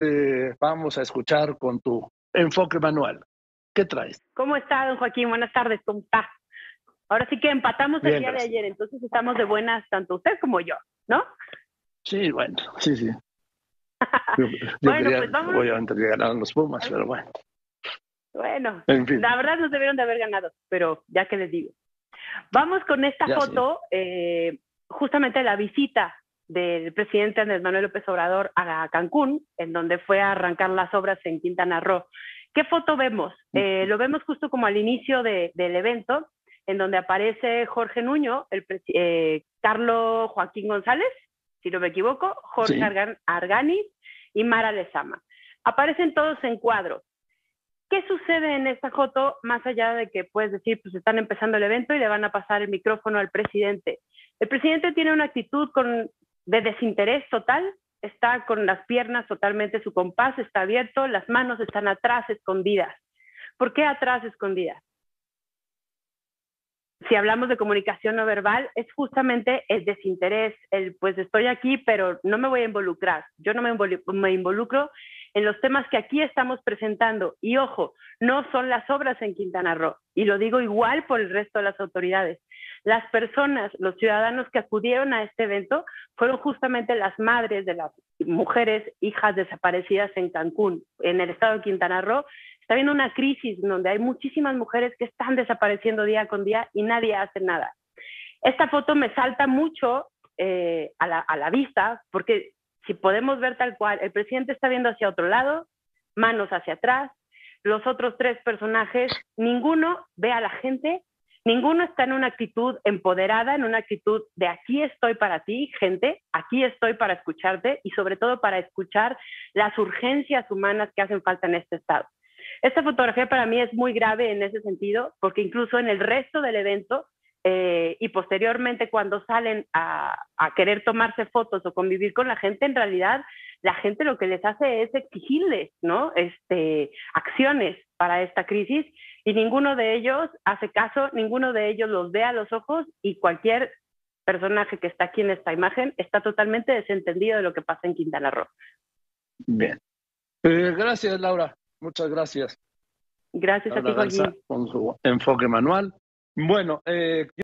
eh, vamos a escuchar con tu enfoque manual. ¿Qué traes? ¿Cómo está, don Joaquín? Buenas tardes, ¿cómo está? Ahora sí que empatamos el día de ayer, entonces estamos de buenas tanto usted como yo, ¿no? Sí, bueno, sí, sí. bueno, pues vamos. Obviamente que ganaron los Pumas, pero bueno. Bueno, la verdad nos debieron de haber ganado, pero ya que les digo. Vamos con esta foto, eh, justamente la visita del presidente Andrés Manuel López Obrador a Cancún, en donde fue a arrancar las obras en Quintana Roo. ¿Qué foto vemos? Eh, lo vemos justo como al inicio del evento, en donde aparece Jorge Nuño, el eh, Carlos Joaquín González, si no me equivoco, Jorge Arganis y Mara Lezama. Aparecen todos en cuadro. ¿Qué sucede en esta foto más allá de que puedes decir, pues están empezando el evento y le van a pasar el micrófono al presidente? El presidente tiene una actitud con, de desinterés total, está con las piernas totalmente, su compás está abierto, las manos están atrás escondidas. ¿Por qué atrás escondidas? si hablamos de comunicación no verbal, es justamente el desinterés, el pues estoy aquí, pero no me voy a involucrar. Yo no me, involucro en los temas que aquí estamos presentando. Y ojo, no son las obras en Quintana Roo. Y lo digo igual por el resto de las autoridades. Las personas, los ciudadanos que acudieron a este evento fueron justamente las madres de las mujeres hijas desaparecidas en Cancún, en el estado de Quintana Roo, está habiendo una crisis donde hay muchísimas mujeres que están desapareciendo día con día y nadie hace nada. Esta foto me salta mucho eh, a, la, a la vista porque si podemos ver tal cual, el presidente está viendo hacia otro lado, manos hacia atrás, los otros tres personajes, ninguno ve a la gente, ninguno está en una actitud empoderada, en una actitud de aquí estoy para ti, gente, aquí estoy para escucharte y sobre todo para escuchar las urgencias humanas que hacen falta en este estado. Esta fotografía para mí es muy grave en ese sentido, porque incluso en el resto del evento eh, y posteriormente cuando salen a, querer tomarse fotos o convivir con la gente, en realidad la gente lo que les hace es exigirles ¿no? este, acciones para esta crisis y ninguno de ellos hace caso, ninguno de ellos los ve a los ojos y cualquier personaje que está aquí en esta imagen está totalmente desentendido de lo que pasa en Quintana Roo. Bien. Eh, gracias, Laura. Muchas gracias. Gracias a ti, Joaquín. Con su enfoque manual. Bueno, eh,